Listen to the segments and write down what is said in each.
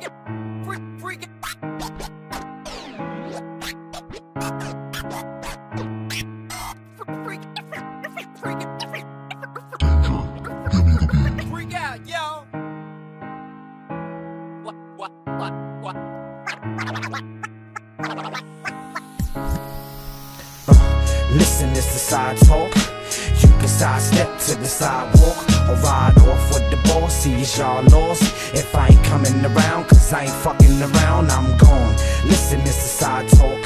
freaking, freak, it's freaking. Freak out, yo. What, what, what, what? Listen, this is side talk. You can sidestep to the sidewalk or ride off with the boss. See, it's y'all lost. If I ain't coming around, cause I ain't fucking around, I'm gone. Listen, this is side talk.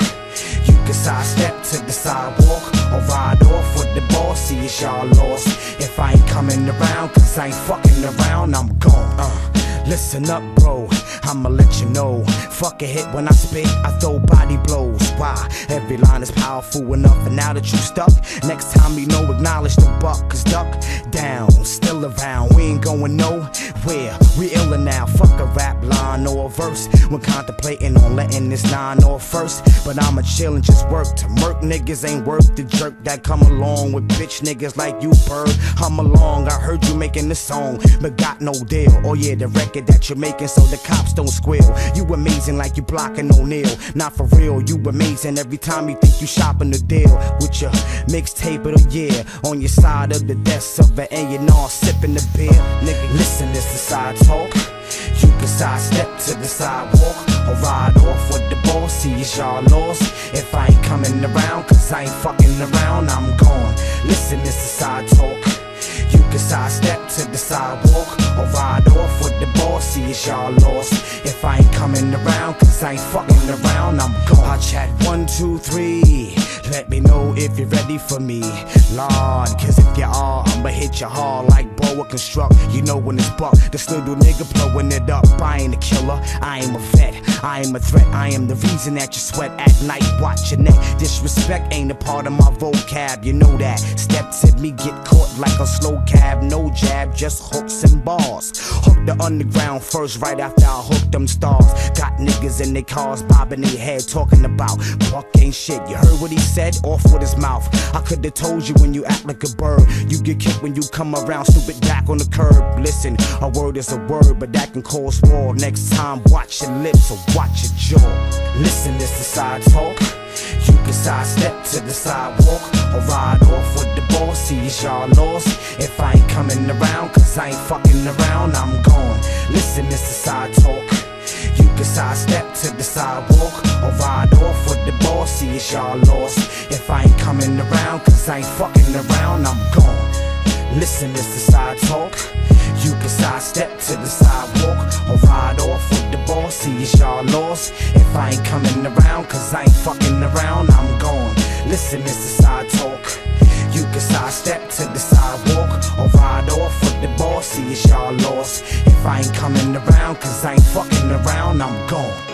You can sidestep to the sidewalk or ride off with the boss. See, it's y'all lost. If I ain't coming around, cause I ain't fucking around, I'm gone. Uh. Listen up, bro. I'ma let know. Fuck a hit when I spit, I throw body blows. Why? Every line is powerful enough, and now that you stuck, next time you know, acknowledge the buck. Cause duck down, still around. We ain't going nowhere. We iller now. Fuck a rap line or a verse. When contemplating on letting this nine off first. But I'ma chill and just work to murk niggas ain't worth the jerk that come along with bitch niggas like you, bird. I'm along, I heard you making the song, but got no deal. Oh yeah, the record that you're making so the cops don't squeal. You amazing like you blocking O'Neal. Not for real, you amazing every time you think you shopping the deal. With your mixtape of the year on your side of the desk of an A&R sipping the beer. Nigga, listen, this is side talk. You can sidestep to the sidewalk or ride off with the boss. See, it's y'all lost. If I ain't coming around, cause I ain't fucking around, I'm gone. Listen, this is side talk. You can sidestep to the sidewalk or ride off with the boss. See, it's y'all lost. If I ain't coming around, cause I ain't fucking around, I'm gone. I chat one, two, three. Let me know if you're ready for me. Lord, cause if you are, I'ma hit you hard like Boa Construct. You know when it's buck. This little nigga blowing it up. I ain't a killer, I am a vet. I am a threat, I am the reason that you sweat at night. Watch your neck. Disrespect ain't a part of my vocab, you know that. Steps at me get caught like a slow cab. No jab, just hooks and bars. Hook the underground first, right after I hook them stars. Got niggas in their cars bobbing their head, talking about Buck ain't shit. You heard what he said? Off with his mouth. I could've told you when you act like a bird. You get kicked when you come around, stupid back on the curb. Listen, a word is a word, but that can cause war. Next time, watch your lips or watch your jaw. Listen, this is side talk. You can sidestep to the sidewalk or ride off with the boss. See, it's y'all lost. If I ain't coming around, cause I ain't fucking around, I'm gone. Listen, this is side talk. Can sidestep to the sidewalk or ride off with the boss. See, it's y'all lost. If I ain't coming around, cause I ain't fucking around, I'm gone. Listen, this is side talk. You can sidestep to the sidewalk or ride off with the boss. See, it's y'all lost. If I ain't coming around, cause I ain't fucking around, I'm gone. Listen, this is side talk. You can sidestep to the sidewalk or ride off with the boss. See, it's y'all lost. I ain't coming around, cause I ain't fucking around, I'm gone.